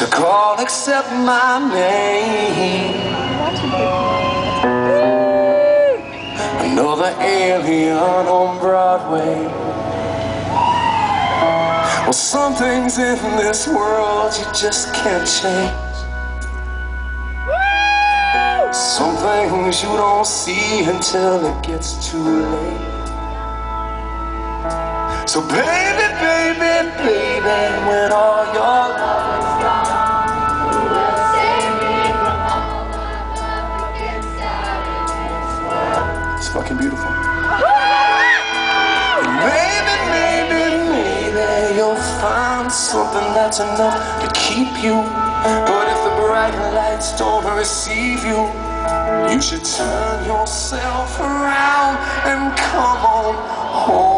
to call except my name. Another alien on Broadway. Well, some things in this world you just can't change. Some things you don't see until it gets too late. So baby, baby, baby, when all your something that's enough to keep you. But if the bright lights don't receive you, you should turn yourself around and come on home.